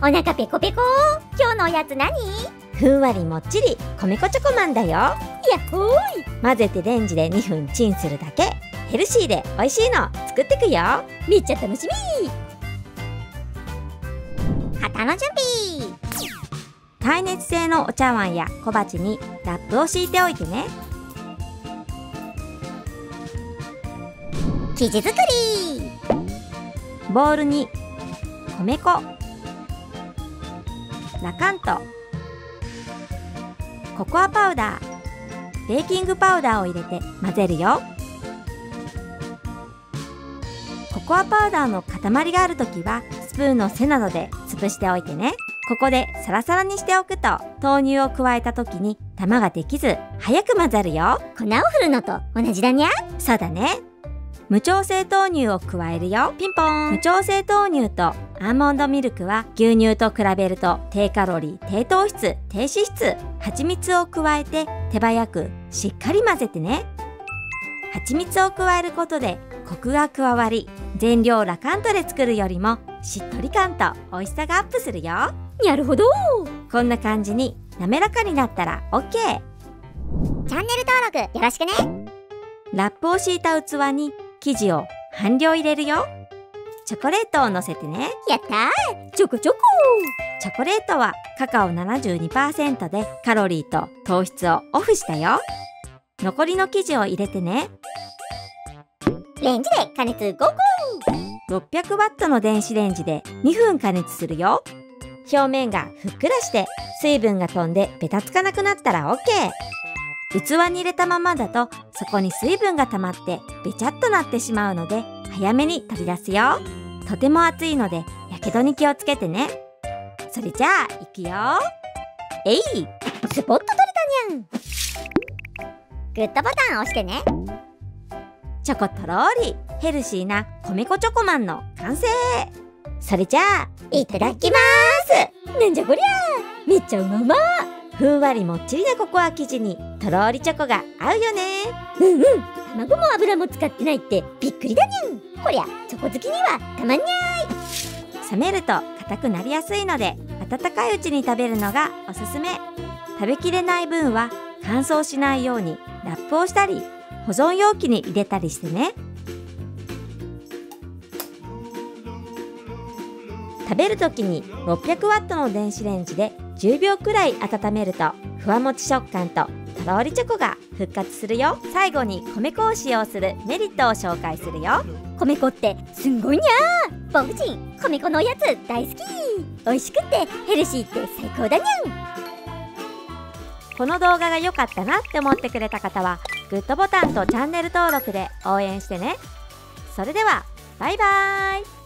お腹ペコペコ。今日のおやつ何？ふんわりもっちり米粉チョコマンだよ。やっほーい。混ぜてレンジで2分チンするだけ。ヘルシーで美味しいの作ってくよ。めっちゃ楽しみ。旗の準備。耐熱性のお茶碗や小鉢にラップを敷いておいてね。生地作り。ボウルに米粉ラカント。ココアパウダー。ベーキングパウダーを入れて混ぜるよ。ココアパウダーの塊があるときはスプーンの背などで潰しておいてね。ここでサラサラにしておくと豆乳を加えた時に玉ができず早く混ざるよ。粉を振るのと同じだにゃ。そうだね無調整豆乳を加えるよ。ピンポン。無調整豆乳とアーモンドミルクは牛乳と比べると低カロリー低糖質低脂質。蜂蜜を加えて手早くしっかり混ぜてね。蜂蜜を加えることでコクが加わり全量ラカントで作るよりもしっとり感と美味しさがアップするよ。なるほど。こんな感じに滑らかになったら OK チャンネル登録よろしくね。ラップを敷いた器に生地を半量入れるよ。チョコレートを乗せてね。やったー。チョコチョコチョコレートはカカオ72%でカロリーと糖質をオフしたよ。残りの生地を入れてね。レンジで加熱5個600ワットの電子レンジで2分加熱するよ。表面がふっくらして水分が飛んでベタつかなくなったら OK 器に入れたままだとそこに水分が溜まってべちゃっとなってしまうので早めに取り出すよ。とても熱いのでやけどに気をつけてね。それじゃあいくよ。えいスポット取れたにゃん。グッドボタン押してね。チョコとろーりヘルシーな米粉チョコマンの完成。それじゃあいただきまーす。なんじゃこりゃ。めっちゃうまうま。ふんわりもっちりなココア生地にとろーりチョコが合うよね。うんうん。卵も油も使ってないってびっくりだにゃん。こりゃチョコ好きにはたまんにゃ冷めると硬くなりやすいので温かいうちに食べるのがおすすめ。食べきれない分は乾燥しないようにラップをしたり保存容器に入れたりしてね。食べる時に600ワットの電子レンジで10秒くらい温めるとふわもち食感ととろりチョコが復活するよ。最後に米粉を使用するメリットを紹介するよ。米粉ってすんごいにゃー。ボブチン米粉のおやつ大好き。美味しくってヘルシーって最高だにゃん。この動画が良かったなって思ってくれた方はグッドボタンとチャンネル登録で応援してね。それではバイバーイ